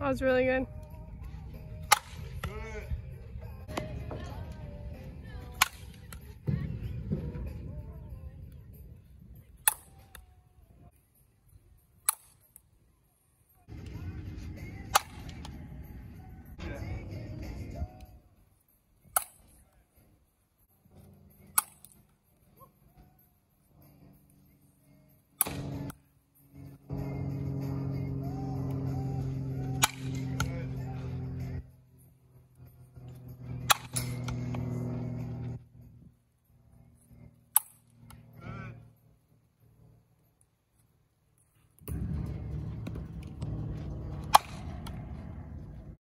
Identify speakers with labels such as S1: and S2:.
S1: That was really good.